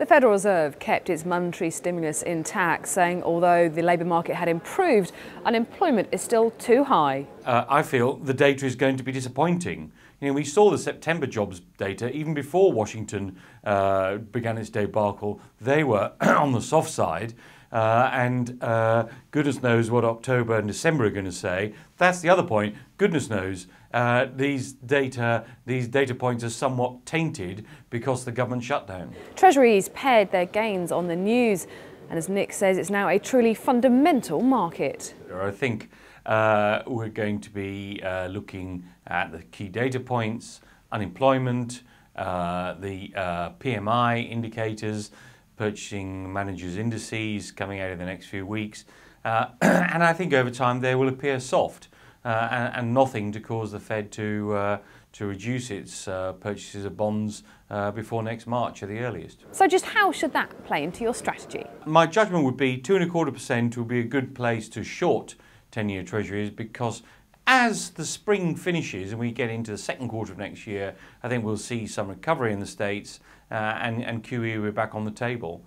The Federal Reserve kept its monetary stimulus intact, saying although the labour market had improved, unemployment is still too high. Uh, I feel the data is going to be disappointing. You know, we saw the September jobs data even before Washington uh, began its debacle. They were on the soft side. Uh, and uh, goodness knows what October and December are going to say. That's the other point. Goodness knows uh, these data these data points are somewhat tainted because the government shutdown. Treasuries pared their gains on the news, and as Nick says, it's now a truly fundamental market. I think uh, we're going to be uh, looking at the key data points, unemployment, uh, the PMI indicators purchasing managers' indices coming out in the next few weeks. Uh, and I think over time they will appear soft uh, and, and, nothing to cause the Fed to, uh, to reduce its uh, purchases of bonds uh, before next March at the earliest. So, just how should that play into your strategy? My judgment would be two and a quarter percent would be a good place to short 10 year treasuries because as the spring finishes and we get into the second quarter of next year, I think we'll see some recovery in the States uh, and, and QE be back on the table.